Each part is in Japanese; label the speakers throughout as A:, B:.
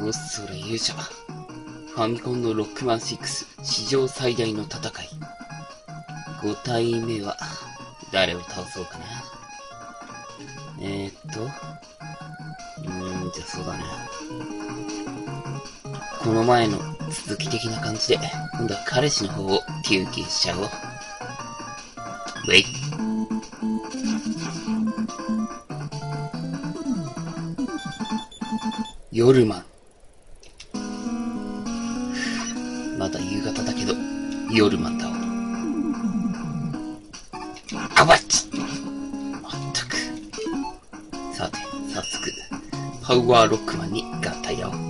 A: おっそれ勇者は。ファミコンのロックマン6史上最大の戦い。5体目は、誰を倒そうかな。えー、っと、うーん、じゃあそうだね。この前の続き的な感じで、今度は彼氏の方を休憩しちゃおう。ウェイ。夜マン。まだ夕方だけど、夜マンだわ。あばっちまったく。さて、早速、パワーロックマンに合体やおう。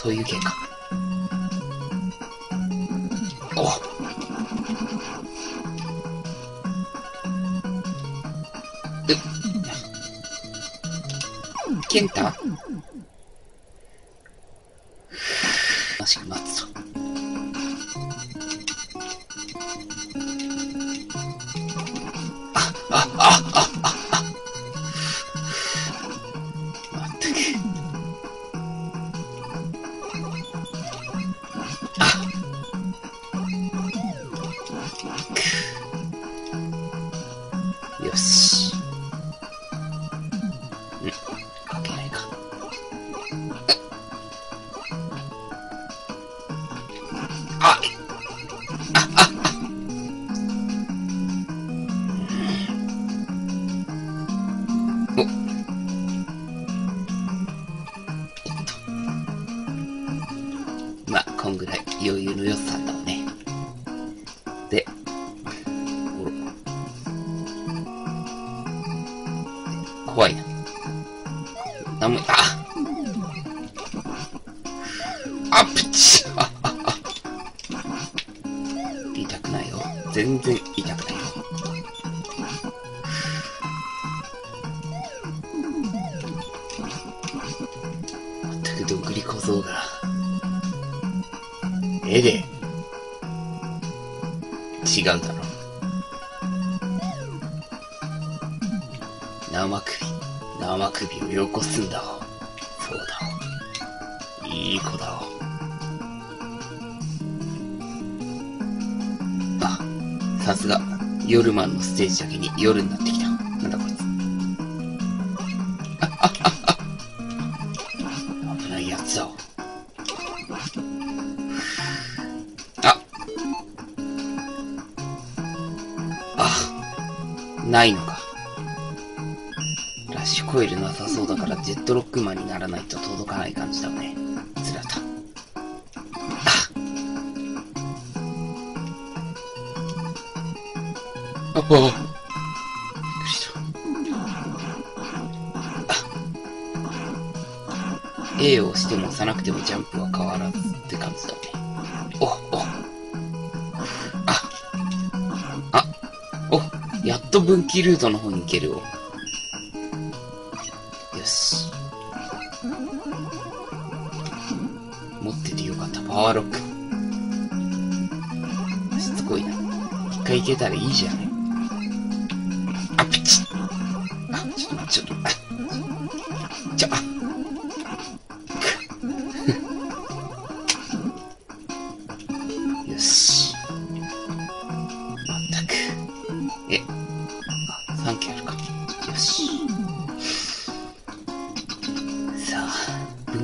A: そういう系か。おうケンタマジ待つぞ。あ、あ、あ、あ、あ、まあ、こんぐらい余裕の良さだね。で、ほら。怖いな。なんも、ああプチあああ痛くないよ。全然痛くないよ。まったくどんぐり小僧が。ええで。違うだろ。生首、生首をよこすんだ。そうだ。いい子だ。あ、さすが、夜マンのステージだけに夜になってきた。なんだこいつ。ああああ危ないやつだないのか。ラッシュコイルなさそうだからジェットロックマンにならないと届かない感じだね。つらた。あああびっ A を押しても押さなくてもジャンプは変わらずって感じだと分岐ルートの方に行けるよ。よし。持っててよかった、パワーロック。しつこいな。一回行けたらいいじゃん。あ、ピチッ。あ、ちょっと待って、ちょっと。あちょ、あ。よし。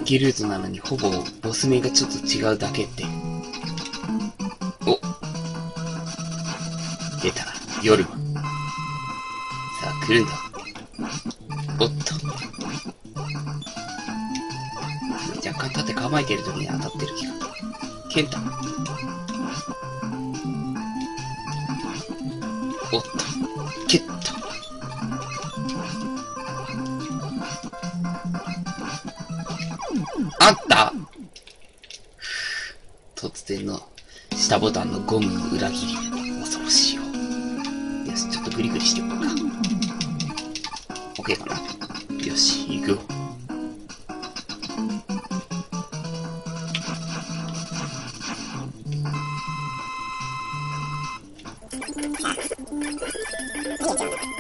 A: あ、分岐ルートなのにほぼボス名がちょっと違うだけって。お。出た。夜マン。さあ、来るんだ。おっと。若干縦構えてる時に当たってる気が。ケンタ。おっと。あった？突然の下ボタンのゴムの裏切り。恐ろしいよ。よし、ちょっとグリグリしておこうか。OK かな？よし、行くよ。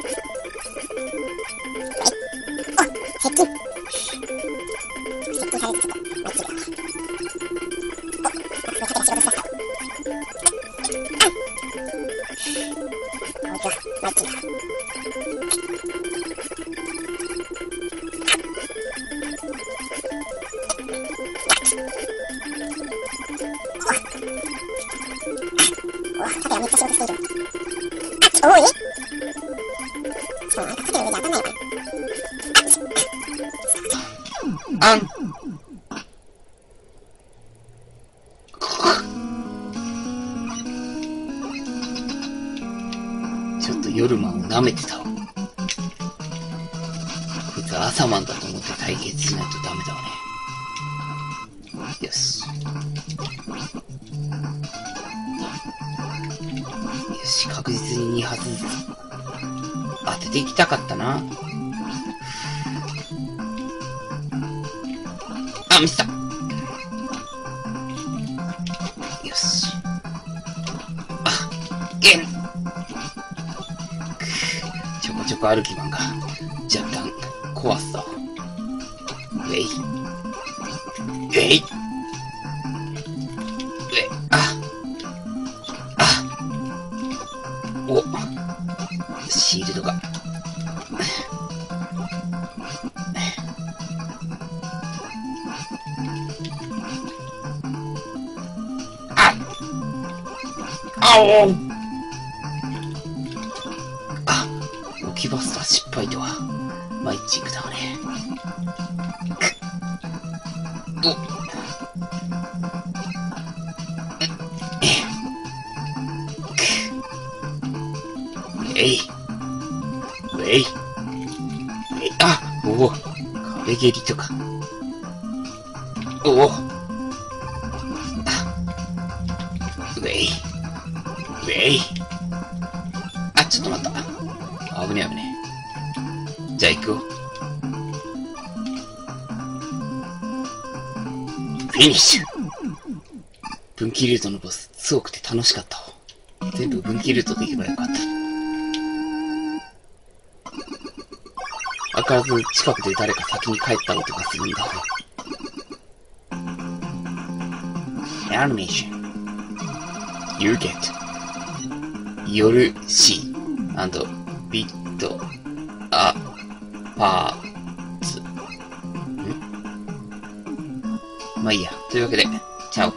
A: 어디야?
B: 맞지? 와, 카드 양이 다시 오겠어, 이거. 아, 오이? 어, 아까 카드 여기 안 닿나, 이거.
A: 앙! ょっと夜マンを舐めてたわ。こいつは朝マンだと思って対決しないとダメだわね。よし。よし、確実に2発ずつ当てていきたかったな。あ、ミスった。ちょこちょこ歩きマンが若干怖そう。ウェイ。ウェイ。ウェイ。あ。あ。お。シールドが。ああお置きバスター失敗とは、マイチングだわね。くおえい。ウェイ。ウェイ。あおお壁蹴りとか。おおウェイ。ウェイ。あ、ちょっと待った。危ねえ危ねえ。じゃあ行くよ。フィニッシュ分岐ルートのボス、すごくて楽しかったわ。全部分岐ルートで行けばよかった。相変わらず近くで誰か先に帰った音がするんだ。Animation. You get 夜 C and bit あパーツ。ん？まあいいや。というわけで、チャオ。